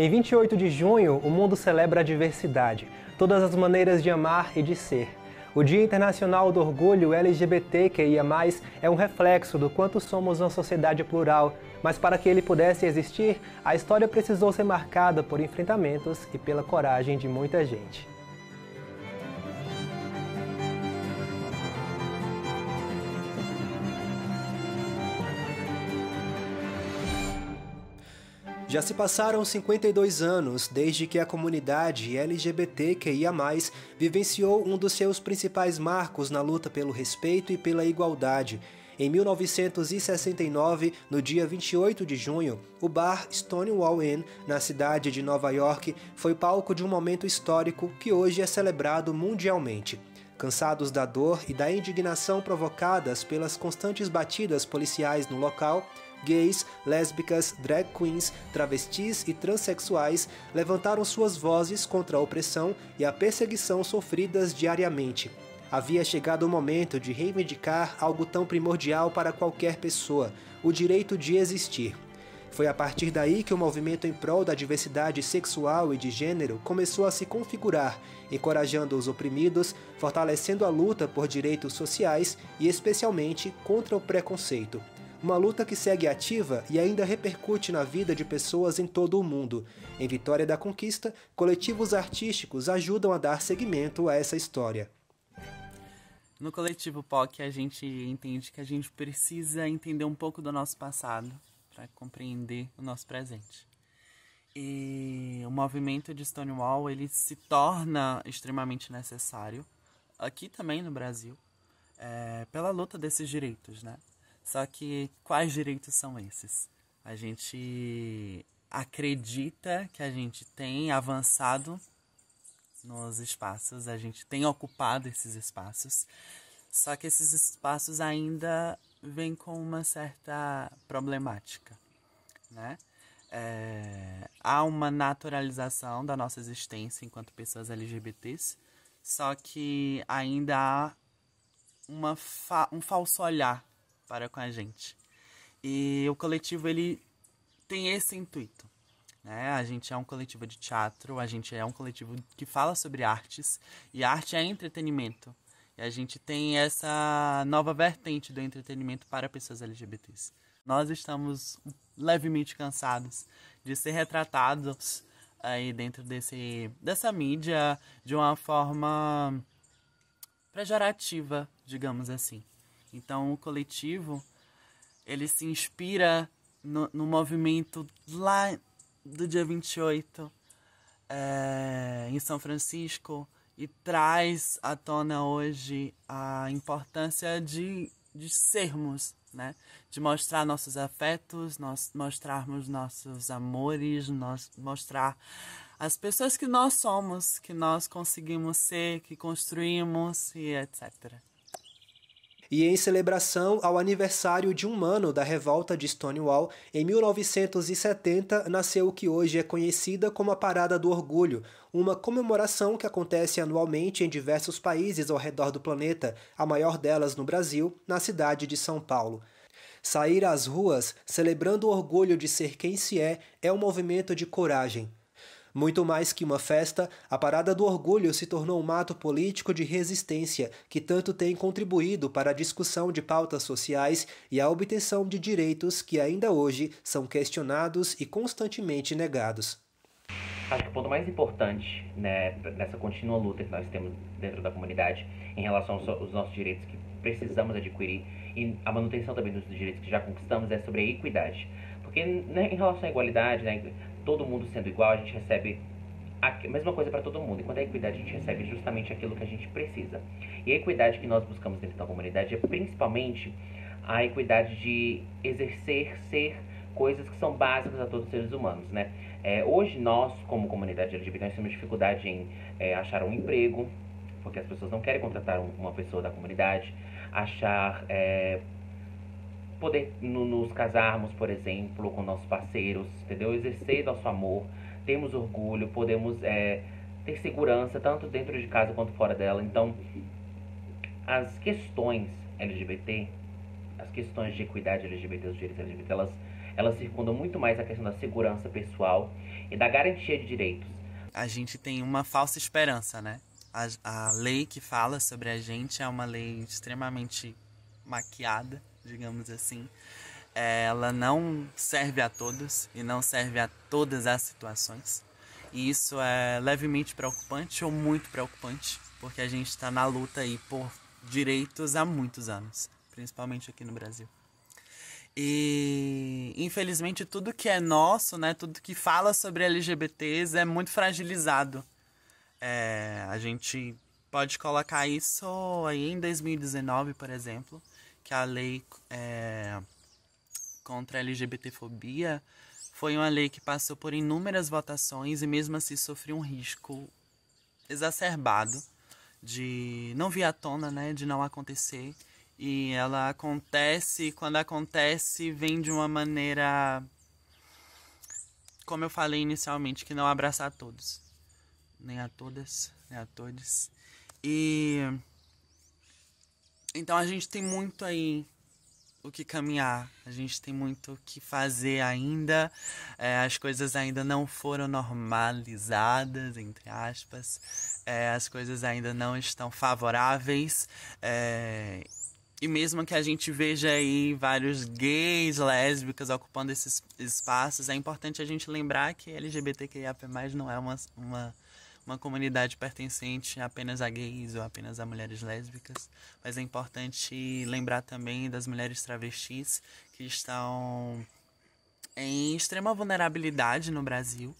Em 28 de junho, o mundo celebra a diversidade, todas as maneiras de amar e de ser. O Dia Internacional do Orgulho LGBTQIA+, é um reflexo do quanto somos uma sociedade plural, mas para que ele pudesse existir, a história precisou ser marcada por enfrentamentos e pela coragem de muita gente. Já se passaram 52 anos desde que a comunidade LGBTQIA+, vivenciou um dos seus principais marcos na luta pelo respeito e pela igualdade. Em 1969, no dia 28 de junho, o bar Stonewall Inn, na cidade de Nova York, foi palco de um momento histórico que hoje é celebrado mundialmente. Cansados da dor e da indignação provocadas pelas constantes batidas policiais no local, gays, lésbicas, drag queens, travestis e transexuais levantaram suas vozes contra a opressão e a perseguição sofridas diariamente. Havia chegado o momento de reivindicar algo tão primordial para qualquer pessoa: o direito de existir. Foi a partir daí que o movimento em prol da diversidade sexual e de gênero começou a se configurar, encorajando os oprimidos, fortalecendo a luta por direitos sociais e, especialmente, contra o preconceito. Uma luta que segue ativa e ainda repercute na vida de pessoas em todo o mundo. Em Vitória da Conquista, coletivos artísticos ajudam a dar seguimento a essa história. No coletivo POC, a gente entende que a gente precisa entender um pouco do nosso passado para compreender o nosso presente. E o movimento de Stonewall ele se torna extremamente necessário aqui também no Brasil é, pela luta desses direitos, né? Só que quais direitos são esses? A gente acredita que a gente tem avançado nos espaços, a gente tem ocupado esses espaços, só que esses espaços ainda vêm com uma certa problemática, né? É, há uma naturalização da nossa existência enquanto pessoas LGBTs, só que ainda há uma fa um falso olhar para com a gente. E o coletivo ele tem esse intuito. Né? A gente é um coletivo de teatro, a gente é um coletivo que fala sobre artes e arte é entretenimento. E a gente tem essa nova vertente do entretenimento para pessoas LGBTs. Nós estamos levemente cansados de ser retratados aí dentro desse, dessa mídia de uma forma pejorativa, digamos assim. Então o coletivo ele se inspira no, no movimento lá do dia 28 é, em São Francisco e traz à tona hoje a importância de, de sermos, né? De mostrar nossos afetos, nós mostrarmos nossos amores, nós mostrar as pessoas que nós somos, que nós conseguimos ser, que construímos e etc e em celebração ao aniversário de um ano da revolta de Stonewall, em 1970 nasceu o que hoje é conhecida como a Parada do Orgulho, uma comemoração que acontece anualmente em diversos países ao redor do planeta, a maior delas no Brasil, na cidade de São Paulo. Sair às ruas, celebrando o orgulho de ser quem se é, é um movimento de coragem, muito mais que uma festa, a Parada do Orgulho se tornou um ato político de resistência que tanto tem contribuído para a discussão de pautas sociais e a obtenção de direitos que ainda hoje são questionados e constantemente negados. Acho que o ponto mais importante né, nessa contínua luta que nós temos dentro da comunidade em relação aos nossos direitos que precisamos adquirir e a manutenção também dos direitos que já conquistamos é sobre a equidade. Porque né, em relação à igualdade, né, todo mundo sendo igual, a gente recebe a mesma coisa para todo mundo. E quando é equidade, a gente recebe justamente aquilo que a gente precisa. E a equidade que nós buscamos dentro da comunidade é principalmente a equidade de exercer, ser coisas que são básicas a todos os seres humanos, né? É, hoje nós, como comunidade LGBT, nós temos dificuldade em é, achar um emprego, porque as pessoas não querem contratar uma pessoa da comunidade, achar é, poder no, nos casarmos, por exemplo, com nossos parceiros, entendeu? Exercer nosso amor, temos orgulho, podemos é, ter segurança tanto dentro de casa quanto fora dela. Então, as questões LGBT, as questões de equidade LGBT, os direitos LGBT, elas, elas circundam muito mais a questão da segurança pessoal e da garantia de direitos. A gente tem uma falsa esperança, né? A, a lei que fala sobre a gente é uma lei extremamente maquiada, digamos assim. É, ela não serve a todos e não serve a todas as situações. E isso é levemente preocupante ou muito preocupante, porque a gente está na luta aí por direitos há muitos anos, principalmente aqui no Brasil. E infelizmente tudo que é nosso, né, tudo que fala sobre LGBTs é muito fragilizado. É, a gente pode colocar isso aí em 2019, por exemplo, que a lei é, contra a LGBTfobia foi uma lei que passou por inúmeras votações e mesmo assim sofreu um risco exacerbado de não vir à tona, né, de não acontecer. E ela acontece, quando acontece, vem de uma maneira como eu falei inicialmente, que não abraça a todos, nem a todas, nem a todos. E então a gente tem muito aí o que caminhar, a gente tem muito o que fazer ainda. É, as coisas ainda não foram normalizadas, entre aspas. É, as coisas ainda não estão favoráveis. É, e mesmo que a gente veja aí vários gays, lésbicas ocupando esses espaços, é importante a gente lembrar que LGBTQIAP+, não é uma, uma uma comunidade pertencente apenas a gays ou apenas a mulheres lésbicas, mas é importante lembrar também das mulheres travestis que estão em extrema vulnerabilidade no Brasil.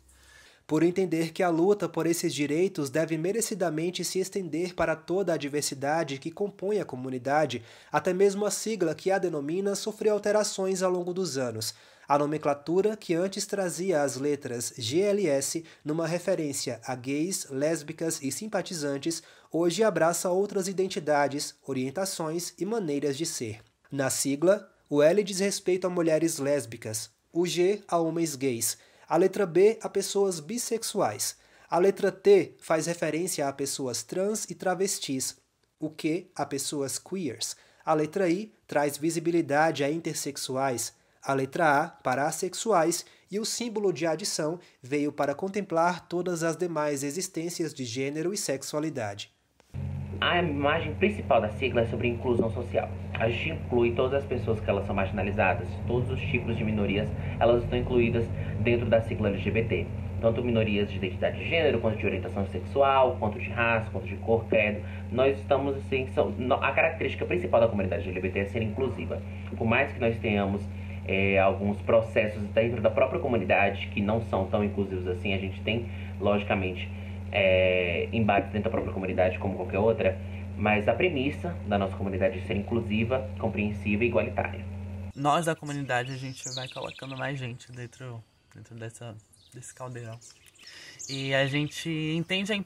Por entender que a luta por esses direitos deve merecidamente se estender para toda a diversidade que compõe a comunidade, até mesmo a sigla que a denomina sofreu alterações ao longo dos anos. A nomenclatura, que antes trazia as letras GLS numa referência a gays, lésbicas e simpatizantes, hoje abraça outras identidades, orientações e maneiras de ser. Na sigla, o L diz respeito a mulheres lésbicas, o G a homens gays, a letra B a pessoas bissexuais, a letra T faz referência a pessoas trans e travestis, o Q a pessoas queers, a letra I traz visibilidade a intersexuais, a letra A para assexuais e o símbolo de adição veio para contemplar todas as demais existências de gênero e sexualidade. A imagem principal da sigla é sobre inclusão social. A gente inclui todas as pessoas que elas são marginalizadas, todos os tipos de minorias, elas estão incluídas dentro da sigla LGBT. Tanto minorias de identidade de gênero, quanto de orientação sexual, quanto de raça, quanto de cor, credo. Nós estamos assim, são, a característica principal da comunidade LGBT é ser inclusiva. Por mais que nós tenhamos é, alguns processos dentro da própria comunidade que não são tão inclusivos assim. A gente tem, logicamente, é, embates dentro da própria comunidade, como qualquer outra, mas a premissa da nossa comunidade é ser inclusiva, compreensiva e igualitária. Nós da comunidade, a gente vai colocando mais gente dentro, dentro dessa, desse caldeirão. E a gente entende a,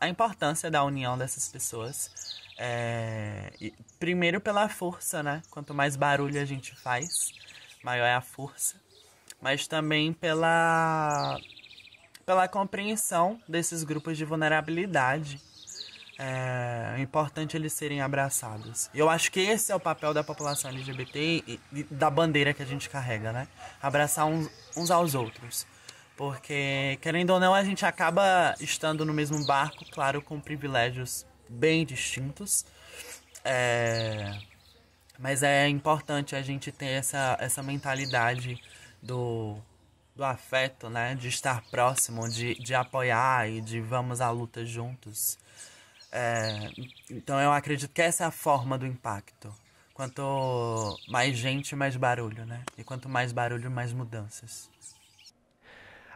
a importância da união dessas pessoas. É, primeiro pela força, né? Quanto mais barulho a gente faz, maior é a força, mas também pela, pela compreensão desses grupos de vulnerabilidade. É, é importante eles serem abraçados. Eu acho que esse é o papel da população LGBT e, e da bandeira que a gente carrega, né? Abraçar uns, uns aos outros. Porque, querendo ou não, a gente acaba estando no mesmo barco, claro, com privilégios bem distintos. É, mas é importante a gente ter essa, essa mentalidade do, do afeto, né? De estar próximo, de, de apoiar e de vamos à luta juntos. É, então eu acredito que essa é a forma do impacto. Quanto mais gente, mais barulho, né? E quanto mais barulho, mais mudanças.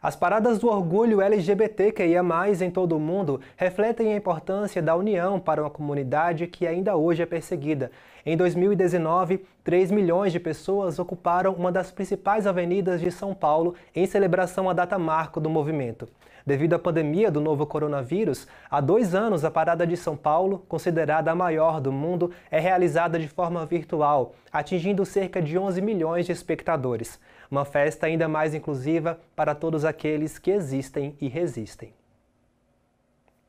As paradas do orgulho LGBTQIA+, em todo o mundo, refletem a importância da união para uma comunidade que ainda hoje é perseguida. Em 2019, 3 milhões de pessoas ocuparam uma das principais avenidas de São Paulo em celebração à data marco do movimento. Devido à pandemia do novo coronavírus, há dois anos a Parada de São Paulo, considerada a maior do mundo, é realizada de forma virtual, atingindo cerca de 11 milhões de espectadores. Uma festa ainda mais inclusiva para todos aqueles que existem e resistem.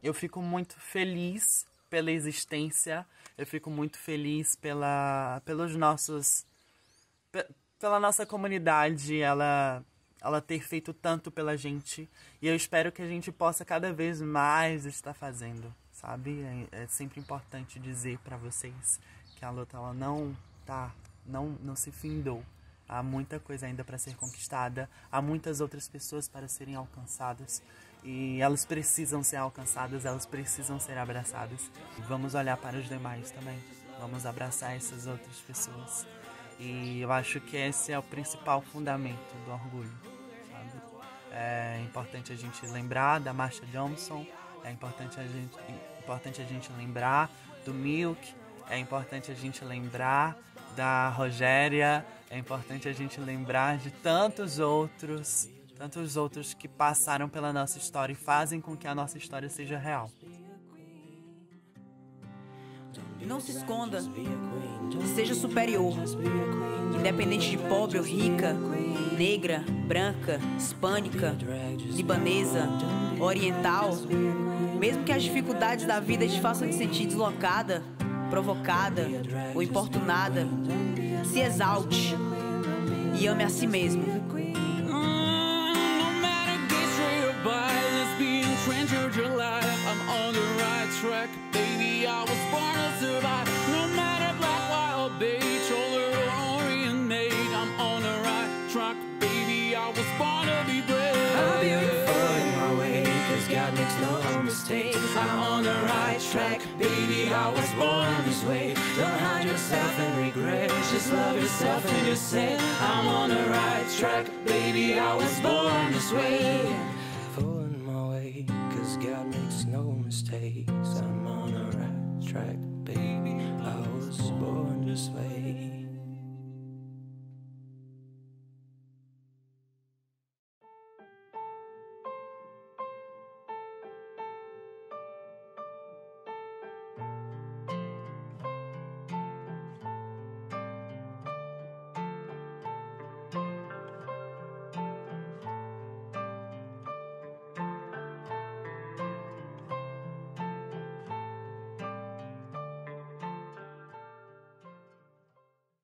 Eu fico muito feliz pela existência, eu fico muito feliz pela, pelos nossos, pela nossa comunidade, ela ela ter feito tanto pela gente. E eu espero que a gente possa cada vez mais estar fazendo, sabe? É, é sempre importante dizer para vocês que a luta ela não tá, não, não se findou. Há muita coisa ainda para ser conquistada, há muitas outras pessoas para serem alcançadas e elas precisam ser alcançadas, elas precisam ser abraçadas. Vamos olhar para os demais também, vamos abraçar essas outras pessoas. E eu acho que esse é o principal fundamento do orgulho. Sabe? É importante a gente lembrar da Marsha Johnson, é importante a gente, importante a gente lembrar do Milk, é importante a gente lembrar da Rogéria, é importante a gente lembrar de tantos outros, tantos outros que passaram pela nossa história e fazem com que a nossa história seja real. Não se esconda, seja superior, independente de pobre ou rica, negra, branca, hispânica, libanesa, oriental, mesmo que as dificuldades da vida te façam te sentir deslocada provocada ou importunada, se exalte e ame a si mesmo. track. Baby, I was born this way. Don't hide yourself and regret. Just love yourself and you say I'm on the right track. Baby, I was born this way. Falling my way Cause God makes no mistakes. I'm on the right track Baby, I was born this way.